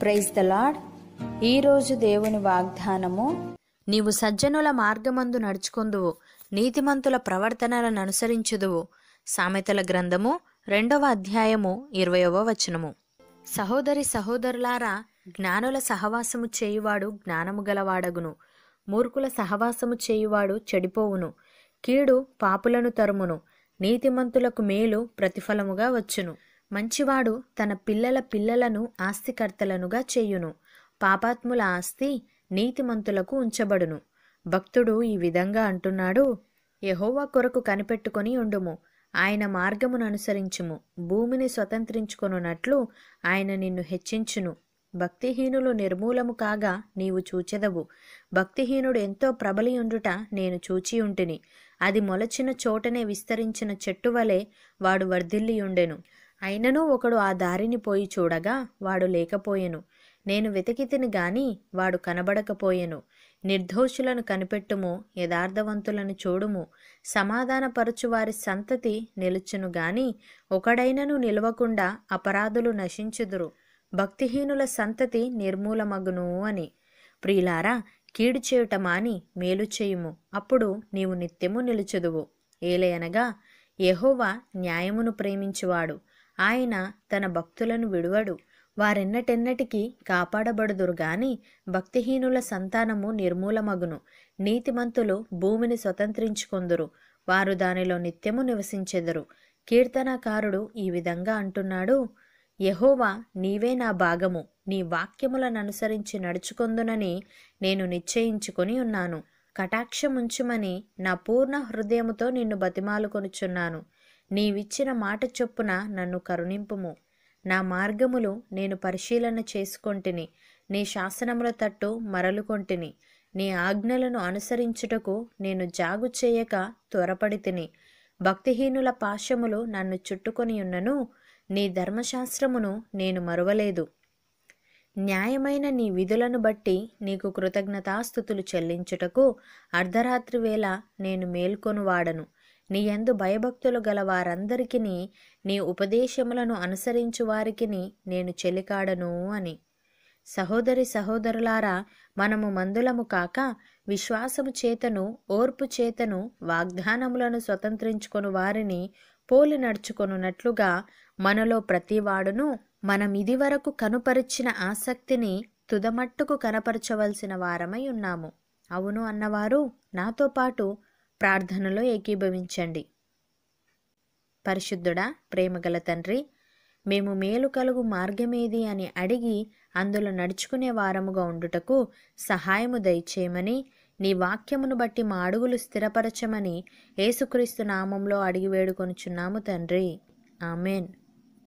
Praise the lord ఈరోజు దేవుని వాగ్దానము నీవు సజ్జనుల మార్గమందు నడుచుకుందువు నీతిమంతుల ప్రవర్తనలను అనుసరించుదువు. సామెతల గ్రంథము రెండవ అధ్యాయము ఇరవయవ వచనము. సహోదరి సహోదరులారా జ్ఞానుల సహవాసము చేయువాడు జ్ఞానము గలవాడగును. మూర్ఖుల సహవాసము చేయువాడు చెడిపోవును. కీడు పాపులను తరుమును. నీతిమంతులకు మేలు ప్రతిఫలముగా వచ్చును. మంచివాడు తన పిల్లల పిల్లలను ఆస్తికర్తలనుగా చేయును. పాపాత్ముల ఆస్తి నీతిమంతులకు ఉంచబడును. భక్తుడు ఈ విధంగా అంటున్నాడు యహోవా కొరకు కనిపెట్టుకొని ఉండుము. ఆయన మార్గమును అనుసరించుము భూమిని స్వతంత్రించుకొనున్నట్లు ఆయన నిన్ను హెచ్చించును. భక్తిహీనులు నిర్మూలము కాగా నీవు చూచెదవు. భక్తిహీనుడు ఎంతో ప్రబలియుండుట నేను చూచి ఉంటిని. అది మొలచిన చోటనే విస్తరించిన చెట్టు వలె వాడు వర్ధిల్లియుండెను. అయినను ఒకడు ఆ దారిని పోయి చూడగా వాడు లేకపోయెను. నేను వెతికితిని గాని వాడు కనబడకపోయెను. నిర్దోషులను కనిపెట్టుము యథార్థవంతులను చూడుము. సమాధానపరచు వారి సంతతి నిలుచును గాని ఒకడైనను నిలవకుండా అపరాధులు నశించుదురు. భక్తిహీనుల సంతతి నిర్మూలమగును అని. ప్రియులారా కీడు చేయుట మాని మేలు చేయుము. అప్పుడు నీవు నిత్యము నిలుచుదువు. ఏలయనగా యహోవా న్యాయమును ప్రేమించువాడు. ఆయన తన భక్తులను విడువడు. వారెన్నటెన్నటికీ కాపాడబడుదురు గాని భక్తిహీనుల సంతానము నిర్మూలమగును. నీతిమంతులు భూమిని స్వతంత్రించుకొందురు. వారు దానిలో నిత్యము నివసించెదరు. కీర్తనాకారుడు ఈ విధంగా అంటున్నాడు యహోవా నీవే నా భాగము. నీ వాక్యములను అనుసరించి నడుచుకొందునని నేను నిశ్చయించుకొని ఉన్నాను. కటాక్షముంచుమని నా పూర్ణ హృదయముతో నిన్ను బతిమాలుకొనుచున్నాను. నీవిచ్చిన మాట చొప్పున నన్ను కరుణింపుము. నా మార్గములు నేను పరిశీలన చేసుకొంటిని. నీ శాసనముల తట్టు మరలుకొంటిని. నీ ఆజ్ఞలను అనుసరించుటకు నేను జాగు చేయక త్వరపడి తిని భక్తిహీనుల పాశములు నన్ను చుట్టుకొని ఉన్నను. నీ ధర్మశాస్త్రమును నేను మరువలేదు. న్యాయమైన నీ విధులను బట్టి నీకు కృతజ్ఞతాస్థుతులు చెల్లించుటకు అర్ధరాత్రి వేళ నేను మేల్కొనువాడను. వాడను నీ యందు భయభక్తులు గల వారందరికీ నీ ఉపదేశములను అనుసరించు వారికి నేను చెలికాడను అని. సహోదరి సహోదరులారా మనము మందులము కాక విశ్వాసము చేతను ఓర్పు చేతను వాగ్దానములను స్వతంత్రించుకొని వారిని పోలి నడుచుకొనున్నట్లుగా మనలో ప్రతివాడును మనం ఇదివరకు కనుపరిచిన ఆసక్తిని తుదమట్టుకు కనపరచవలసిన వారమై ఉన్నాము. అవును అన్నవారు నాతో పాటు ప్రార్థనలో ఏకీభవించండి. పరిశుద్ధుడా ప్రేమగల తండ్రి మేము మేలు కలుగు మార్గమేది అని అడిగి అందులో నడుచుకునే వారముగా ఉండుటకు సహాయము దయచేయమని నీ వాక్యమును బట్టి మా అడుగులు స్థిరపరచమని యేసుక్రీస్తు నామంలో అడిగి వేడుకొనుచున్నాము తండ్రి. ఆమెన్.